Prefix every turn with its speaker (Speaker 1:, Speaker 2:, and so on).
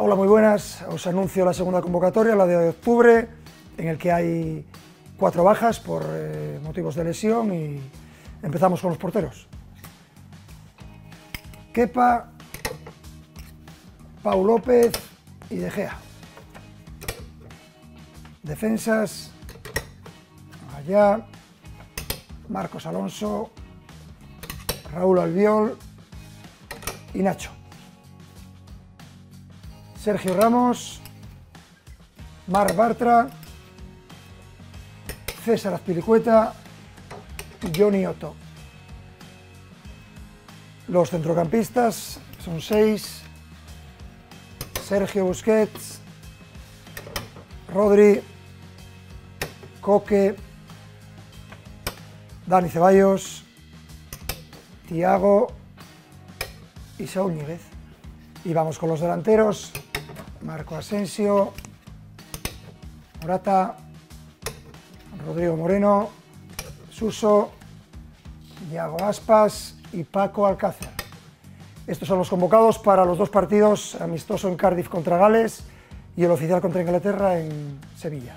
Speaker 1: Hola, muy buenas. Os anuncio la segunda convocatoria, la de octubre, en el que hay cuatro bajas por eh, motivos de lesión y empezamos con los porteros. Kepa, Pau López y De Gea. Defensas, allá, Marcos Alonso, Raúl Albiol y Nacho. Sergio Ramos, Mar Bartra, César Azpilicueta y Johnny Otto. Los centrocampistas son seis, Sergio Busquets, Rodri, Coque, Dani Ceballos, Tiago y Saúl Níguez. Y vamos con los delanteros, Marco Asensio, Morata, Rodrigo Moreno, Suso, Iago Aspas y Paco Alcácer. Estos son los convocados para los dos partidos amistoso en Cardiff contra Gales y el oficial contra Inglaterra en Sevilla.